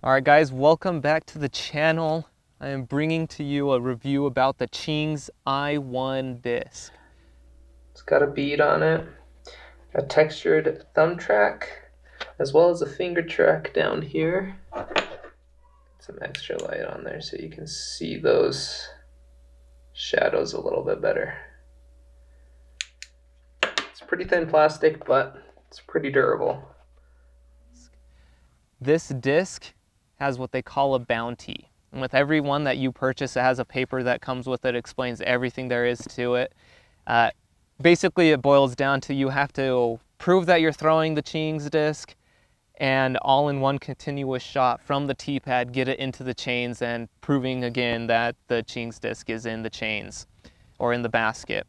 All right guys, welcome back to the channel. I am bringing to you a review about the Cheengz i1 disc. It's got a bead on it, a textured thumb track, as well as a finger track down here. Some extra light on there so you can see those shadows a little bit better. It's pretty thin plastic, but it's pretty durable. This disc has what they call a bounty. And with every one that you purchase, it has a paper that comes with it, explains everything there is to it. Uh, basically, it boils down to you have to prove that you're throwing the Cheengz disc and all in one continuous shot from the T-pad, get it into the chains and proving again that the Cheengz disc is in the chains or in the basket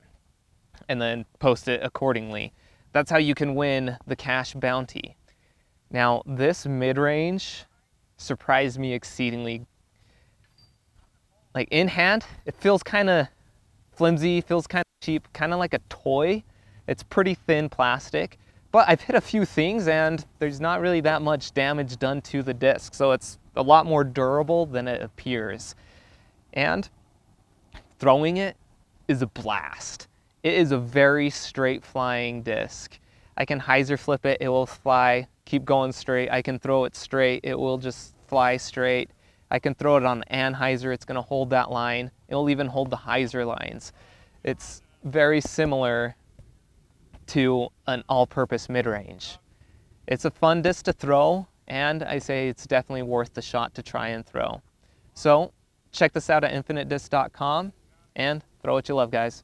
and then post it accordingly. That's how you can win the cash bounty. Now, this mid-range surprised me exceedingly. Like in hand, it feels kind of flimsy, feels kind of cheap, kind of like a toy. It's pretty thin plastic, but I've hit a few things and there's not really that much damage done to the disc. So it's a lot more durable than it appears. And throwing it is a blast. It is a very straight flying disc. I can hyzer flip it, it will fly keep going straight. I can throw it straight, it will just fly straight. I can throw it on the anhyzer, it's gonna hold that line. It'll even hold the hyzer lines. It's very similar to an all-purpose mid-range. It's a fun disc to throw, and I say it's definitely worth the shot to try and throw. So check this out at infinitedisc.com and throw what you love, guys.